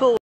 full